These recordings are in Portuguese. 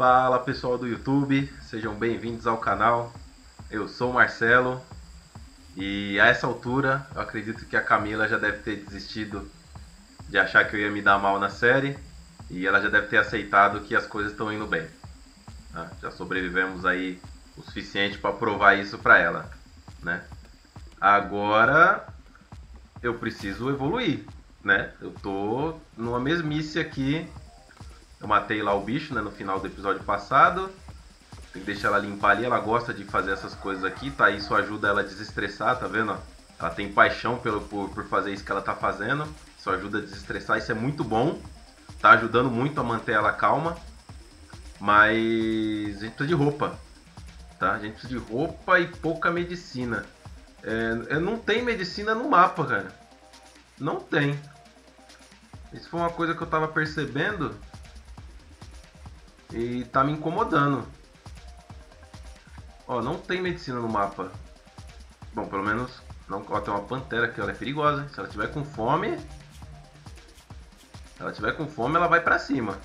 Fala pessoal do YouTube, sejam bem-vindos ao canal. Eu sou o Marcelo e a essa altura eu acredito que a Camila já deve ter desistido de achar que eu ia me dar mal na série e ela já deve ter aceitado que as coisas estão indo bem. Né? Já sobrevivemos aí o suficiente para provar isso para ela, né? Agora eu preciso evoluir, né? Eu tô numa mesmice aqui eu matei lá o bicho, né, no final do episódio passado. Tem que deixar ela limpar ali, ela gosta de fazer essas coisas aqui, tá? Isso ajuda ela a desestressar, tá vendo? Ela tem paixão pelo, por, por fazer isso que ela tá fazendo. Isso ajuda a desestressar, isso é muito bom. Tá ajudando muito a manter ela calma. Mas a gente precisa de roupa, tá? A gente precisa de roupa e pouca medicina. É, não tem medicina no mapa, cara. Não tem. Isso foi uma coisa que eu tava percebendo e tá me incomodando. Ó, não tem medicina no mapa. Bom, pelo menos... Não, ó, tem uma pantera aqui, ela é perigosa. Se ela tiver com fome... Se ela tiver com fome, ela vai pra cima.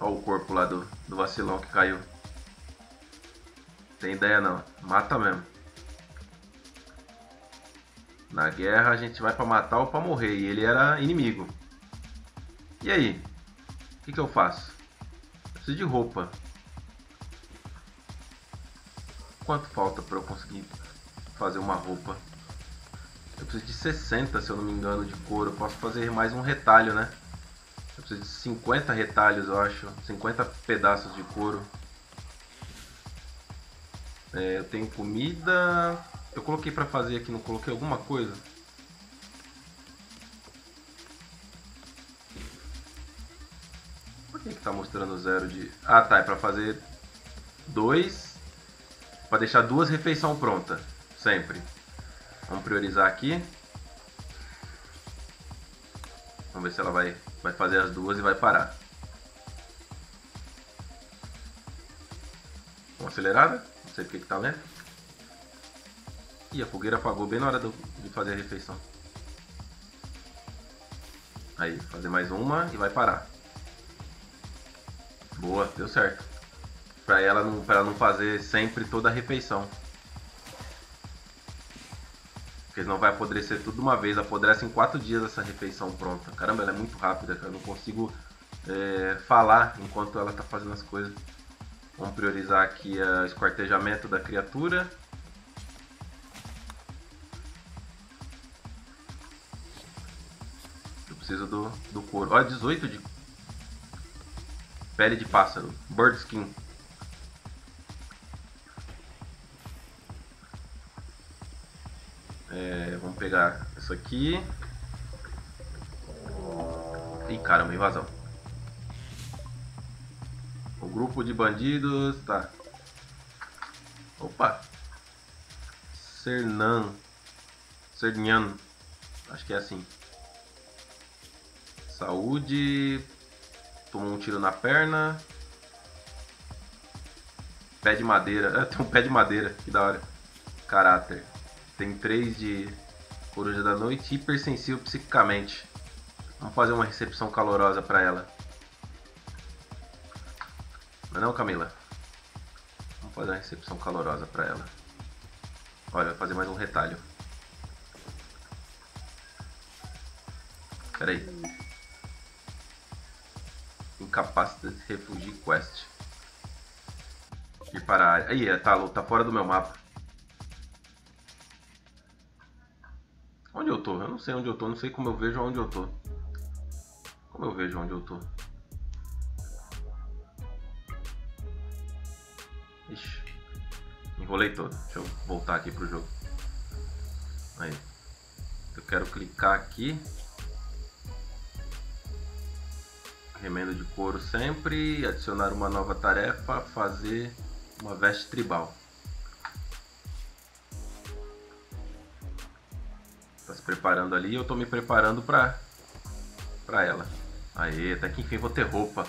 Ó o corpo lá do, do vacilão que caiu. Tem ideia não. Mata mesmo. Na guerra a gente vai pra matar ou pra morrer. E ele era inimigo. E aí? O que, que eu faço? Preciso de roupa. Quanto falta para eu conseguir fazer uma roupa? Eu preciso de 60, se eu não me engano, de couro. Eu posso fazer mais um retalho, né? Eu preciso de 50 retalhos, eu acho. 50 pedaços de couro. É, eu tenho comida. Eu coloquei para fazer aqui, não coloquei alguma coisa? Que, que tá mostrando zero de... Ah, tá, é pra fazer dois... Pra deixar duas refeições prontas, sempre. Vamos priorizar aqui. Vamos ver se ela vai, vai fazer as duas e vai parar. Vamos acelerada? Não sei porque que tá lento. Ih, a fogueira apagou bem na hora do, de fazer a refeição. Aí, fazer mais uma e vai parar. Boa, deu certo. Pra ela não, pra não fazer sempre toda a refeição. Porque senão vai apodrecer tudo uma vez. Apodrece em 4 dias essa refeição pronta. Caramba, ela é muito rápida, cara. Eu não consigo é, falar enquanto ela tá fazendo as coisas. Vamos priorizar aqui o esquartejamento da criatura. Eu preciso do, do couro. Olha, 18 de Pele de pássaro. Bird skin. É, vamos pegar isso aqui. Ih, caramba, invasão. O grupo de bandidos, tá. Opa. Cernan. Cernian. Acho que é assim. Saúde. Tomou um tiro na perna. Pé de madeira. Ah, tem um pé de madeira. Que da hora. Caráter. Tem 3 de coruja da noite. Hipersensível psiquicamente. Vamos fazer uma recepção calorosa para ela. Não é não, Camila? Vamos fazer uma recepção calorosa para ela. Olha, vou fazer mais um retalho. Pera aí. Incapacitated Refugee Quest. Ir para. Aí, tá, tá fora do meu mapa. Onde eu tô? Eu não sei onde eu tô, não sei como eu vejo onde eu tô. Como eu vejo onde eu tô? Ixi, enrolei todo. Deixa eu voltar aqui pro jogo. Aí. Eu quero clicar aqui. Remendo de couro sempre, adicionar uma nova tarefa, fazer uma veste tribal. Tá se preparando ali, eu tô me preparando pra, pra ela. Aê, até que enfim vou ter roupa.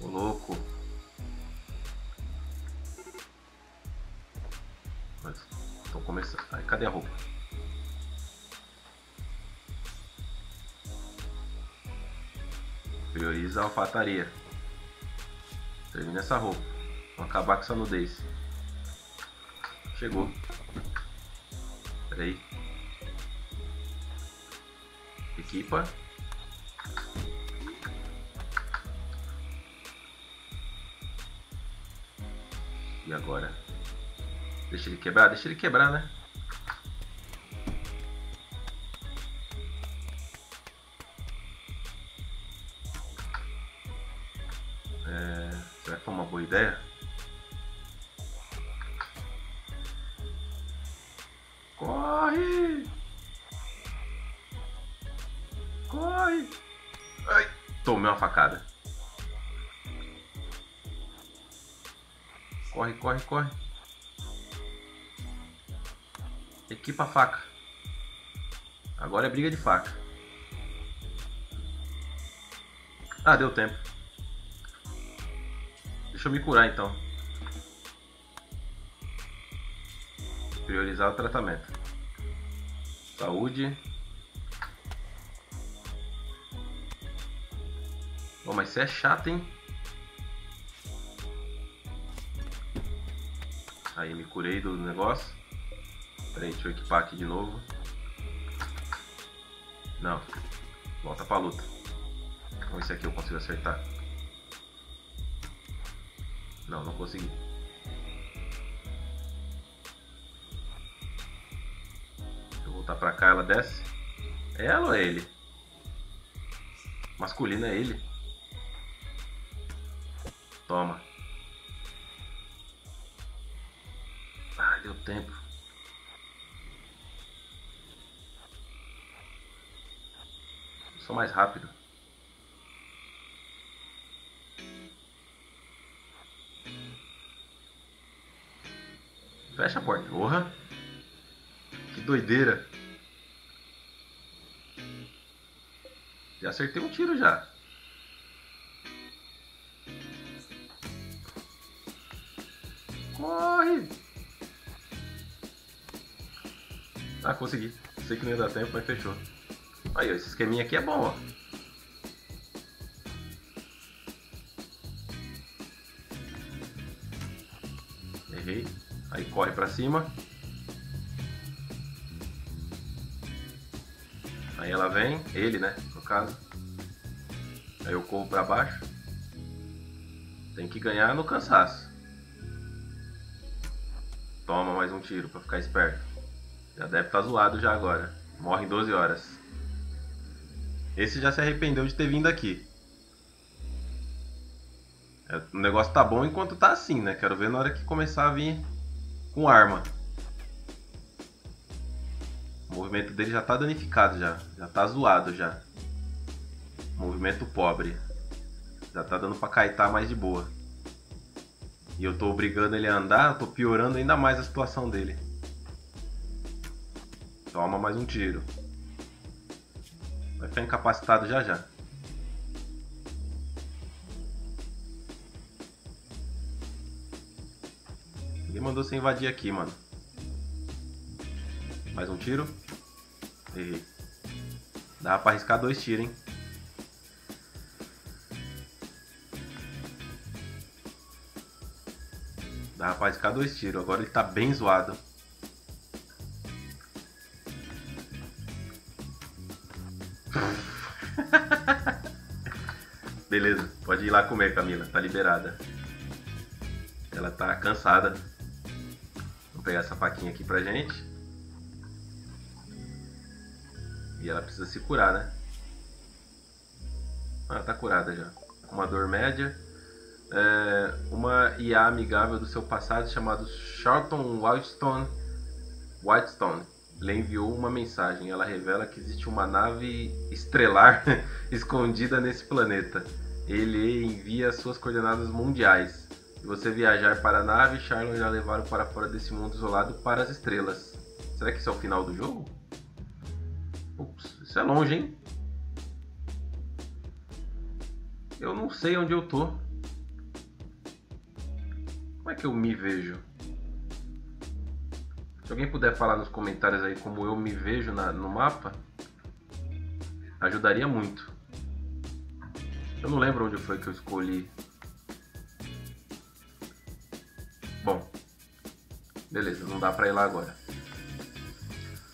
Ô louco. Mas, tô começando. Aí, cadê a roupa? A alfataria. Termina essa roupa. Vamos acabar com essa nudez. Chegou. Pera aí. Equipa. E agora? Deixa ele quebrar? Deixa ele quebrar, né? Corre, corre, corre. Equipa a faca. Agora é briga de faca. Ah, deu tempo. Deixa eu me curar então. Priorizar o tratamento. Saúde. Bom, mas você é chato, hein? Aí me curei do negócio. Peraí, deixa eu equipar aqui de novo. Não. Volta pra luta. Vamos ver se aqui eu consigo acertar. Não, não consegui. Deixa eu voltar pra cá, ela desce. É ela ou é ele? Masculino é ele. Toma. Ah, deu tempo. Sou mais rápido. Fecha a porta. Porra! Que doideira! Já acertei um tiro já. Corre! Ah, consegui. Sei que não ia dar tempo, mas fechou. Aí, esse esqueminha aqui é bom, ó. Errei. Aí corre pra cima. Aí ela vem, ele, né, no caso. Aí eu corro pra baixo. Tem que ganhar no cansaço. Toma mais um tiro pra ficar esperto. Já deve estar tá zoado já agora. Morre em 12 horas. Esse já se arrependeu de ter vindo aqui. É, o negócio tá bom enquanto tá assim, né? Quero ver na hora que começar a vir com arma. O movimento dele já tá danificado já. Já tá zoado já. Movimento pobre. Já tá dando pra caitar mais de boa. E eu tô obrigando ele a andar, tô piorando ainda mais a situação dele. Toma mais um tiro. Vai ficar incapacitado já já. Ele mandou você invadir aqui, mano. Mais um tiro. Errei. Dá pra arriscar dois tiros, hein? Dá pra arriscar dois tiros. Agora ele tá bem zoado. Beleza, pode ir lá comer, Camila. Tá liberada. Ela tá cansada. Vou pegar essa faquinha aqui pra gente. E ela precisa se curar, né? Ah, tá curada já. Uma dor média. É, uma IA amigável do seu passado chamado Charlton Whitestone. Whitestone lhe enviou uma mensagem. Ela revela que existe uma nave estrelar escondida nesse planeta ele envia suas coordenadas mundiais. Se você viajar para a nave, Charlon irá levá-lo para fora desse mundo isolado para as estrelas. Será que isso é o final do jogo? Ups, isso é longe, hein? Eu não sei onde eu tô. Como é que eu me vejo? Se alguém puder falar nos comentários aí como eu me vejo na, no mapa, ajudaria muito. Eu não lembro onde foi que eu escolhi. Bom. Beleza, não dá pra ir lá agora.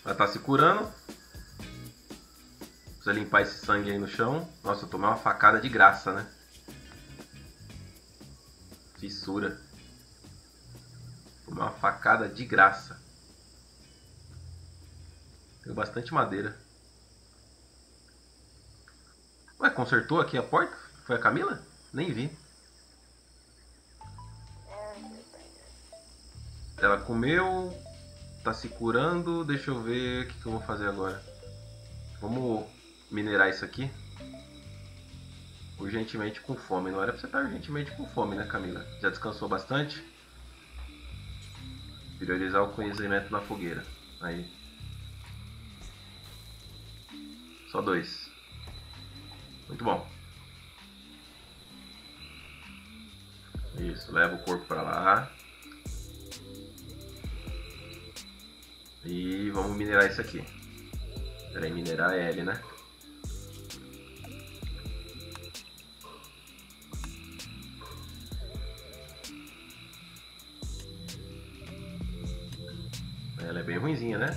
Ela tá se curando. Precisa limpar esse sangue aí no chão. Nossa, eu tomei uma facada de graça, né? Fissura. Tomei uma facada de graça. Tem bastante madeira. Ué, consertou aqui a porta? Foi a Camila? Nem vi. Ela comeu, tá se curando. Deixa eu ver o que, que eu vou fazer agora. Vamos minerar isso aqui. Urgentemente com fome. Não era pra você estar urgentemente com fome, né, Camila? Já descansou bastante? Priorizar o conhecimento na fogueira. Aí. Só dois. Muito bom. Isso, leva o corpo para lá. E vamos minerar isso aqui. Peraí, minerar L, né? Ela é bem ruimzinha, né?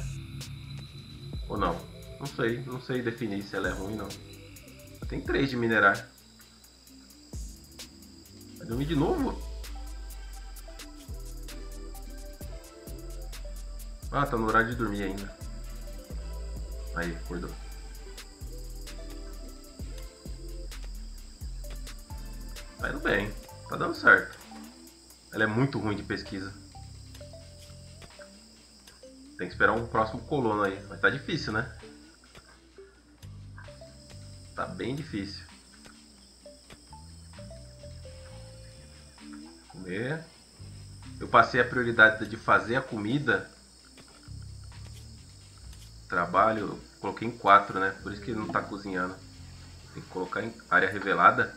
Ou não? Não sei, não sei definir se ela é ruim não. Tem três de minerar. Dormir de novo? Ah, tá no horário de dormir ainda. Aí, acordou. Tá indo bem, tá dando certo. Ela é muito ruim de pesquisa. Tem que esperar um próximo colono aí. Mas tá difícil, né? Tá bem difícil. Comer. Eu passei a prioridade de fazer a comida trabalho, coloquei em 4, né? Por isso que ele não tá cozinhando. Tem que colocar em área revelada.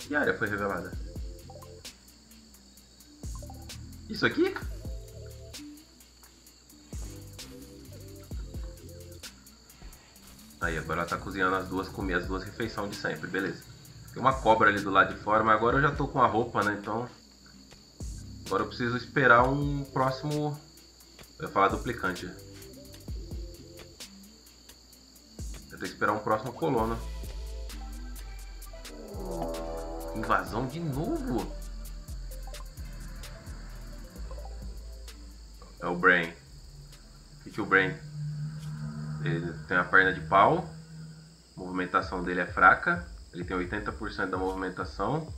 Que área foi revelada? Isso aqui? Aí, agora ela tá cozinhando as duas comidas, as duas refeições de sempre, beleza. Tem uma cobra ali do lado de fora, mas agora eu já tô com a roupa, né? Então Agora eu preciso esperar um próximo. Eu ia falar duplicante. Eu tenho que esperar um próximo colono. Invasão de novo? É o Brain. O que, que o Brain? Ele tem a perna de pau. A movimentação dele é fraca. Ele tem 80% da movimentação.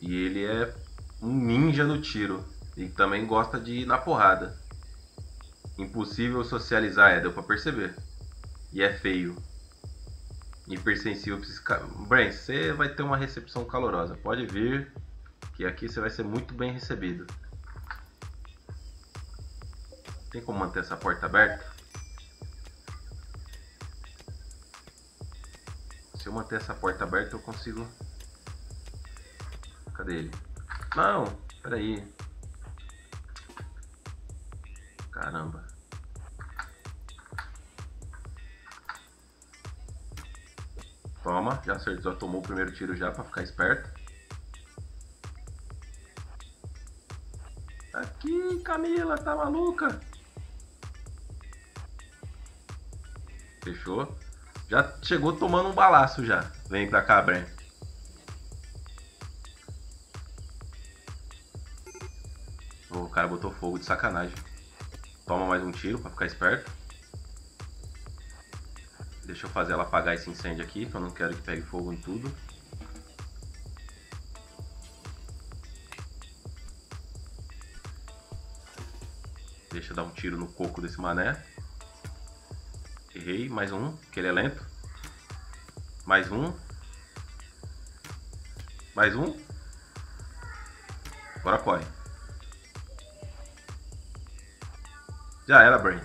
E ele é um ninja no tiro e também gosta de ir na porrada. Impossível socializar, é, deu pra perceber. E é feio. Hipersensível. Brent, você vai ter uma recepção calorosa. Pode vir, que aqui você vai ser muito bem recebido. Tem como manter essa porta aberta? Se eu manter essa porta aberta, eu consigo. Cadê ele? Não, peraí. Caramba. Toma, já acertou, já tomou o primeiro tiro já pra ficar esperto. Aqui, Camila, tá maluca? Fechou. Já chegou tomando um balaço já. Vem pra cá, Brent. cara botou fogo de sacanagem. Toma mais um tiro pra ficar esperto. Deixa eu fazer ela apagar esse incêndio aqui, que eu não quero que pegue fogo em tudo. Deixa eu dar um tiro no coco desse mané. Errei, mais um, que ele é lento. Mais um. Mais um. Agora corre. Já era, Brain.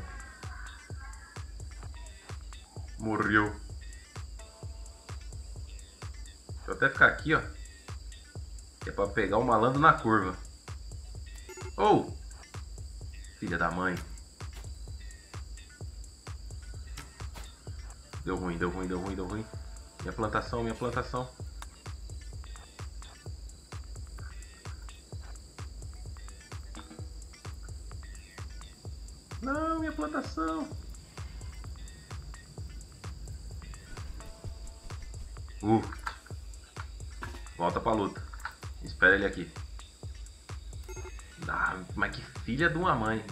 Morreu. Deixa eu até ficar aqui, ó. Que é pra pegar o malandro na curva. Oh! Filha da mãe. Deu ruim, deu ruim, deu ruim, deu ruim. Minha plantação, minha plantação. Não, minha plantação. Uh. Volta pra luta. Espera ele aqui. Ah, mas que filha de uma mãe.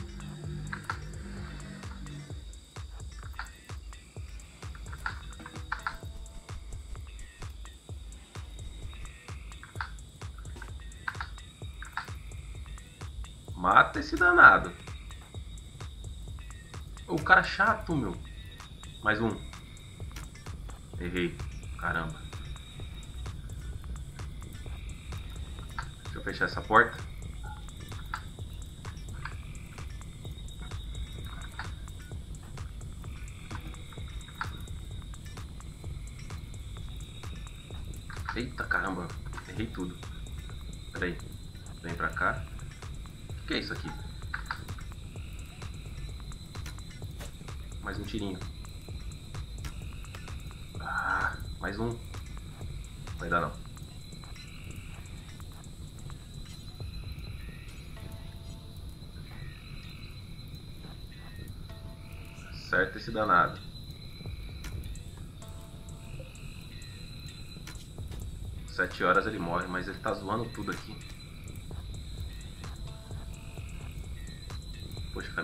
Mata esse danado. O cara chato, meu. Mais um. Errei. Caramba. Deixa eu fechar essa porta. Eita caramba, errei tudo. Peraí, vem pra cá. O que é isso aqui? Mais um tirinho. Ah, mais um. Vai dar não. Certo esse danado. Sete horas ele morre, mas ele tá zoando tudo aqui.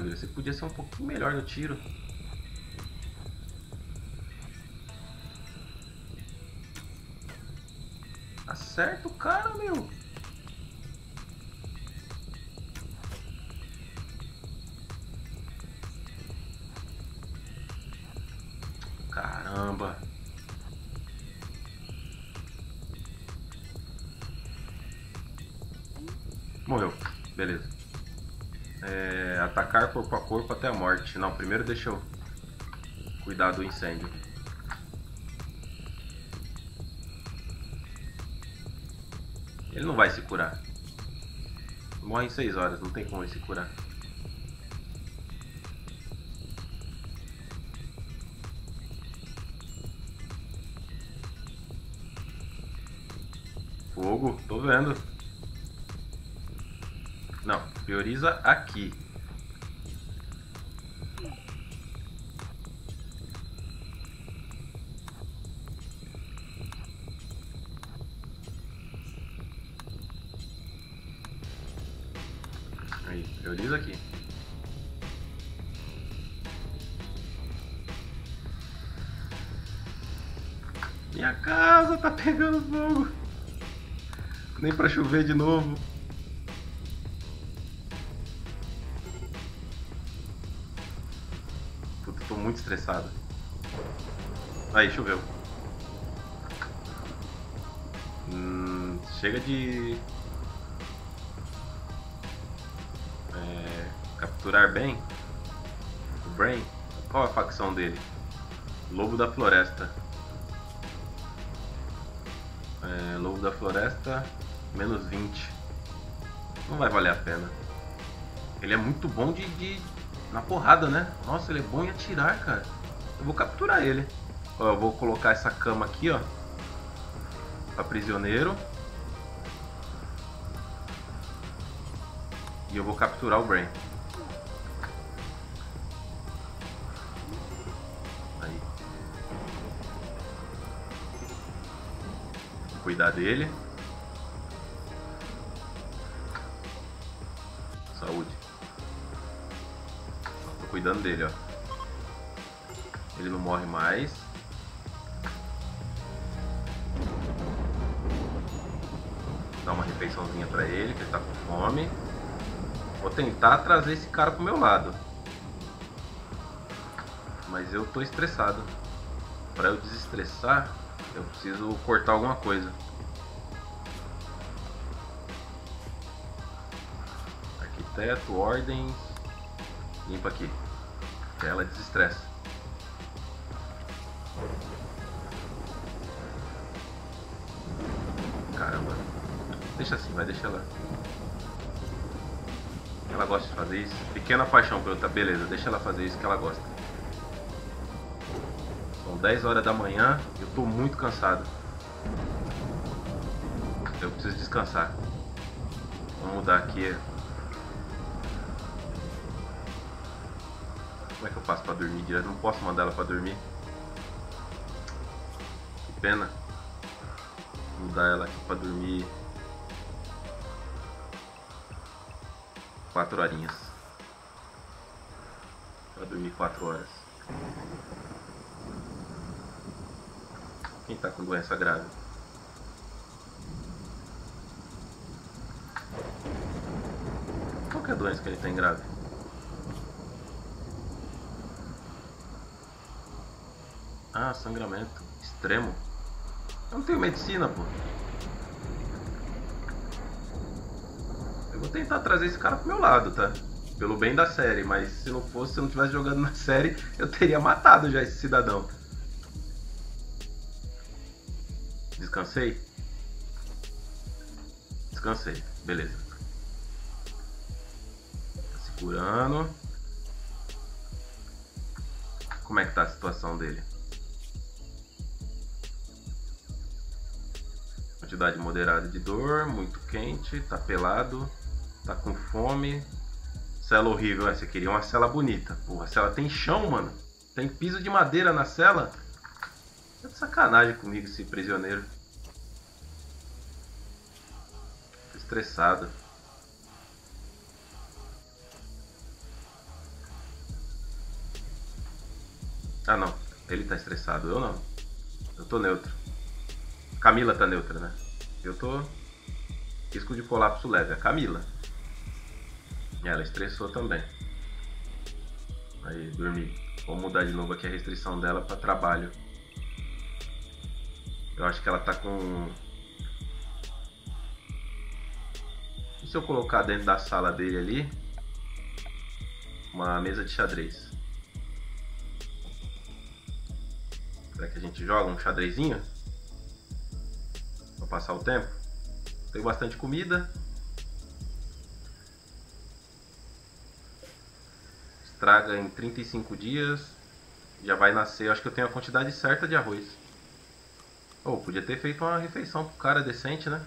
Você podia ser um pouquinho melhor no tiro. Acerta o cara, meu. Corpo a corpo até a morte. Não, primeiro deixa eu cuidar do incêndio. Ele não vai se curar. Morre em 6 horas, não tem como ele se curar. Fogo, tô vendo. Não, prioriza aqui. Prioriza aqui. Minha casa tá pegando fogo. Nem pra chover de novo. Puta, tô muito estressado. Aí, choveu. Hum, chega de capturar bem o Brain. Qual a facção dele? Lobo da Floresta. É, Lobo da Floresta, menos 20. Não vai valer a pena. Ele é muito bom de, de na porrada, né? Nossa, ele é bom em atirar, cara. Eu vou capturar ele. Ó, eu vou colocar essa cama aqui, ó. Pra prisioneiro. E eu vou capturar o Brain. Cuidar dele. Saúde. Tô cuidando dele, ó. Ele não morre mais. Dar uma refeiçãozinha pra ele, que ele tá com fome. Vou tentar trazer esse cara pro meu lado. Mas eu tô estressado. Pra eu desestressar, eu preciso cortar alguma coisa. Arquiteto, ordens. Limpa aqui. Que ela desestressa. Caramba. Deixa assim, vai, deixa ela. Ela gosta de fazer isso. Pequena paixão pelo tá beleza, deixa ela fazer isso que ela gosta. São 10 horas da manhã eu tô muito cansado. Eu preciso descansar. Vamos mudar aqui. Como é que eu faço pra dormir direto? Não posso mandar ela pra dormir. Que pena. Mudar ela aqui pra dormir. Quatro horinhas. Pra dormir quatro horas. Quem tá com doença grave? Qual é a doença que ele tem grave? Ah, sangramento extremo. Eu não tenho medicina, pô. Eu vou tentar trazer esse cara pro meu lado, tá? Pelo bem da série, mas se não fosse, se eu não tivesse jogando na série, eu teria matado já esse cidadão. Descansei? Descansei, beleza. Tá segurando. Como é que tá a situação dele? Quantidade moderada de dor, muito quente, tá pelado, tá com fome. Cela horrível, essa queria uma cela bonita. Porra, a cela tem chão, mano. Tem piso de madeira na cela. Tá de sacanagem comigo esse prisioneiro. Tô estressado. Ah não, ele tá estressado, eu não. Eu tô neutro. Camila tá neutra, né? Eu tô. Risco de colapso leve. A Camila. Ela estressou também. Aí, dormi. Vamos mudar de novo aqui a restrição dela para trabalho. Eu acho que ela tá com. Se eu colocar dentro da sala dele ali uma mesa de xadrez? Será que a gente joga um xadrezinho? passar o tempo. Tenho bastante comida. Estraga em 35 dias. Já vai nascer. Acho que eu tenho a quantidade certa de arroz. Oh, podia ter feito uma refeição pro cara decente, né?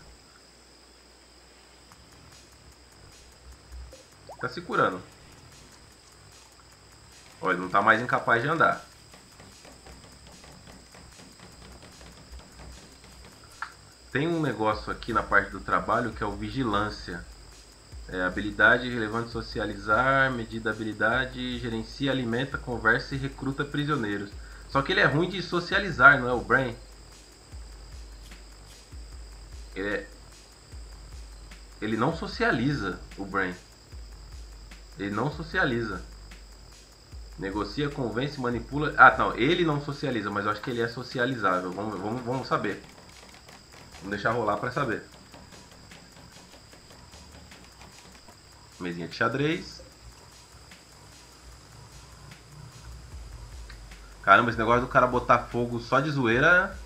Tá se curando. Olha, não tá mais incapaz de andar. Tem um negócio aqui na parte do trabalho que é o vigilância. É, habilidade relevante socializar, medida habilidade, gerencia, alimenta, conversa e recruta prisioneiros. Só que ele é ruim de socializar, não é o Brain? Ele é... Ele não socializa, o Brain. Ele não socializa. Negocia, convence, manipula... Ah, não. Ele não socializa, mas eu acho que ele é socializável. Vamos, vamos, vamos saber. Vamos deixar rolar para saber. Mesinha de xadrez. Caramba, esse negócio do cara botar fogo só de zoeira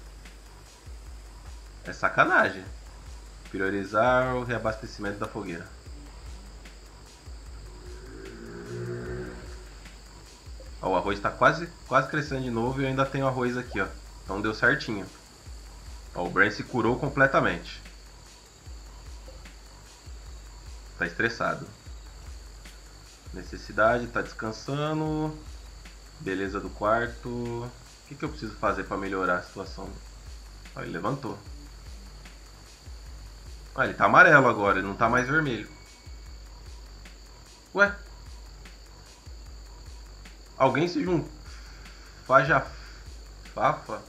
é sacanagem. Priorizar o reabastecimento da fogueira. Ó, o arroz está quase, quase crescendo de novo e eu ainda tenho arroz aqui, ó. Então deu certinho. Ó, o Bran se curou completamente. Tá estressado. Necessidade, tá descansando. Beleza do quarto. O que, que eu preciso fazer para melhorar a situação? Ó, ele levantou. Ah, ele tá amarelo agora, ele não tá mais vermelho. Ué? Alguém se juntou. Faja. Fafa?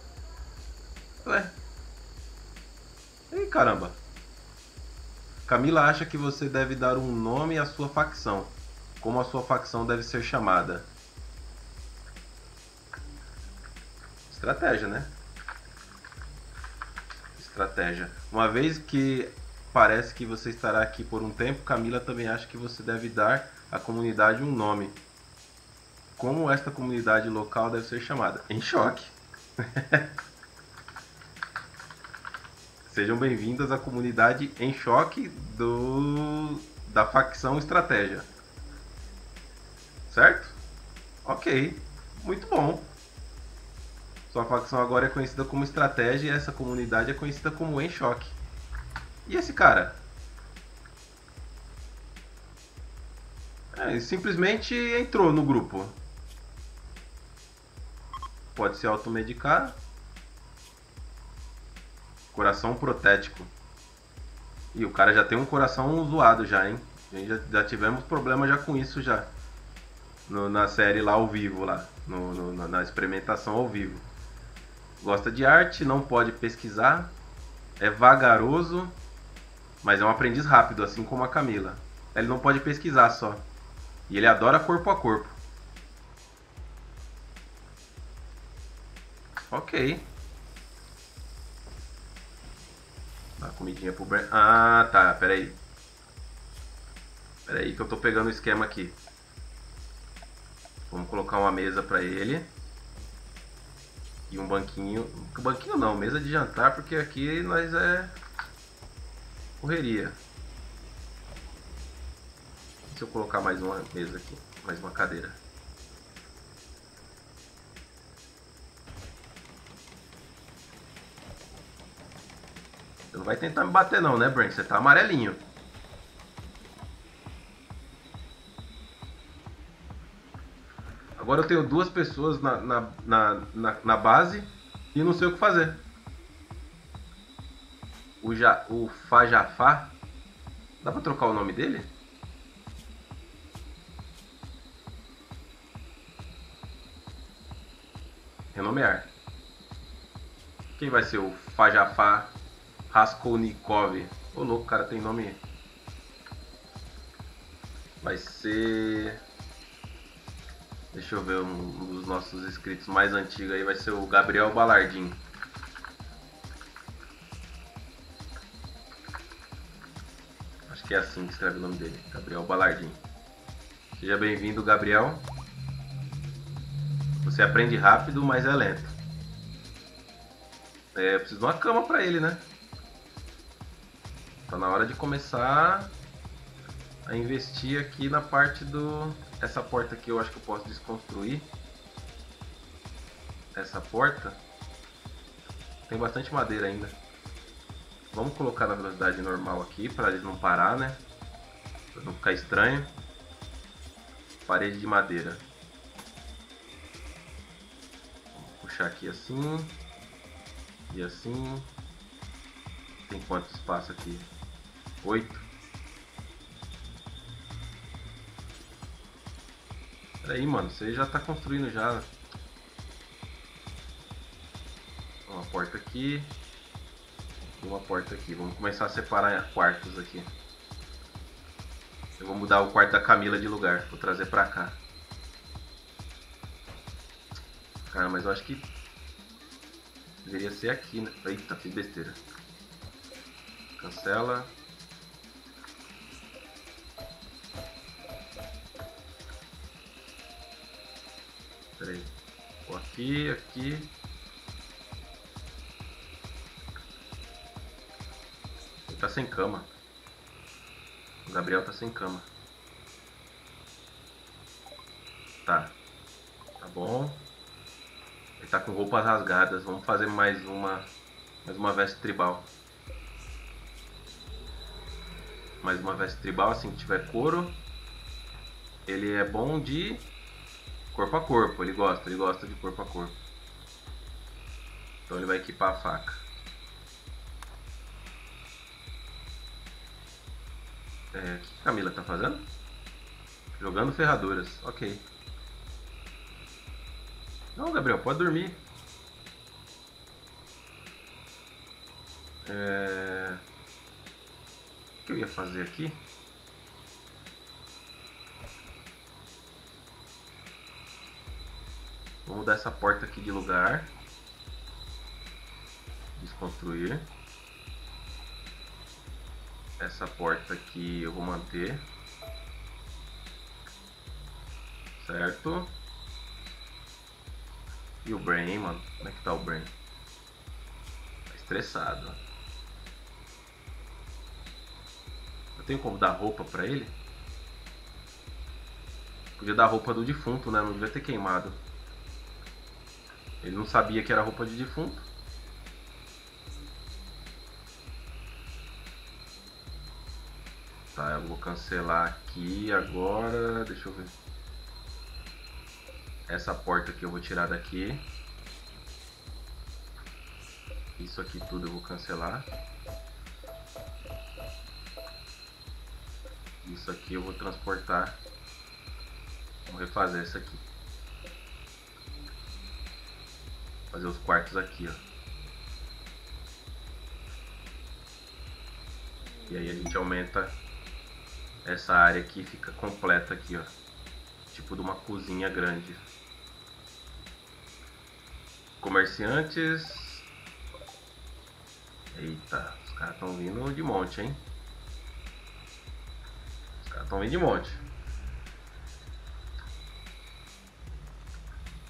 Ué? Ei, caramba. Camila acha que você deve dar um nome à sua facção. Como a sua facção deve ser chamada. Estratégia, né? Estratégia. Uma vez que parece que você estará aqui por um tempo, Camila também acha que você deve dar à comunidade um nome. Como esta comunidade local deve ser chamada? Em choque. Sejam bem-vindas à comunidade em choque do da facção estratégia. Certo? Ok, muito bom. Sua facção agora é conhecida como estratégia e essa comunidade é conhecida como em choque. E esse cara? É, simplesmente entrou no grupo. Pode se automedicar. Coração protético. E o cara já tem um coração zoado já, hein? Já, já tivemos problema já com isso já. No, na série lá ao vivo, lá. No, no, na experimentação ao vivo. Gosta de arte, não pode pesquisar. É vagaroso, mas é um aprendiz rápido, assim como a Camila. Ele não pode pesquisar só. E ele adora corpo a corpo. Ok. Dá comidinha pro Brent. Ah, tá. Pera aí. Pera aí que eu tô pegando o esquema aqui. Vamos colocar uma mesa pra ele. E um banquinho. Banquinho não, mesa de jantar, porque aqui nós é correria. Se eu colocar mais uma mesa aqui, mais uma cadeira. Vai tentar me bater não, né, Brent? Você tá amarelinho. Agora eu tenho duas pessoas na, na, na, na, na base e não sei o que fazer. O, ja, o Fajafá. Dá pra trocar o nome dele? Renomear. Quem vai ser o Fajafá Raskolnikov? Ô louco, cara tem nome. Vai ser. Deixa eu ver um dos nossos inscritos mais antigos aí, vai ser o Gabriel Balardim. Acho que é assim que escreve o nome dele, Gabriel Balardim. Seja bem-vindo, Gabriel. Você aprende rápido, mas é lento. É, eu preciso de uma cama pra ele, né? Tá na hora de começar a investir aqui na parte do... Essa porta aqui eu acho que eu posso desconstruir. Essa porta. Tem bastante madeira ainda. Vamos colocar na velocidade normal aqui para eles não parar, né? Pra não ficar estranho. Parede de madeira. Vou puxar aqui assim. E assim. Tem quanto espaço aqui? Oito. Peraí, mano, você já tá construindo já. Uma porta aqui. Uma porta aqui. Vamos começar a separar quartos aqui. Eu vou mudar o quarto da Camila de lugar. Vou trazer pra cá. Cara, mas eu acho que deveria ser aqui, né? Eita, fiz besteira. Cancela. Aqui, aqui. Ele tá sem cama. O Gabriel tá sem cama. Tá. Tá bom. Ele tá com roupas rasgadas. Vamos fazer mais uma. Mais uma veste tribal. Mais uma veste tribal assim que tiver couro. Ele é bom de corpo a corpo, ele gosta, ele gosta de corpo a corpo. Então ele vai equipar a faca. É, o que Camila tá fazendo? Jogando ferraduras, ok. Não, Gabriel, pode dormir. É... O que eu ia fazer aqui? Vou mudar essa porta aqui de lugar. Desconstruir. Essa porta aqui eu vou manter. Certo? E o Brain, mano? Como é que tá o Brain? Tá estressado. Eu tenho como dar roupa pra ele? Podia dar roupa do defunto, né? Não devia ter queimado. Ele não sabia que era roupa de defunto. Tá, eu vou cancelar aqui agora. Deixa eu ver. Essa porta aqui eu vou tirar daqui. Isso aqui tudo eu vou cancelar. Isso aqui eu vou transportar. Vou refazer isso aqui. Fazer os quartos aqui, ó. E aí a gente aumenta essa área aqui fica completa aqui, ó. Tipo de uma cozinha grande. Comerciantes. Eita, os caras estão vindo de monte, hein? Os caras estão vindo de monte.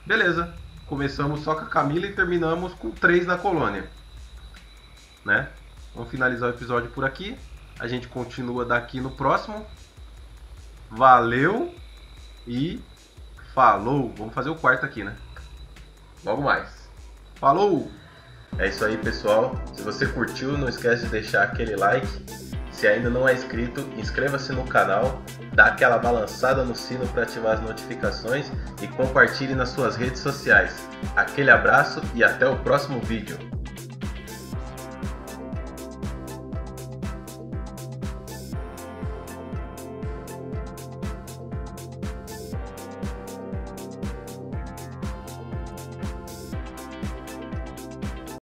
Beleza. Começamos só com a Camila e terminamos com três na colônia. Né? Vamos finalizar o episódio por aqui. A gente continua daqui no próximo. Valeu e falou. Vamos fazer o quarto aqui, né? Logo mais. Falou! É isso aí, pessoal. Se você curtiu, não esquece de deixar aquele like. Se ainda não é inscrito, inscreva-se no canal, dá aquela balançada no sino para ativar as notificações e compartilhe nas suas redes sociais. Aquele abraço e até o próximo vídeo.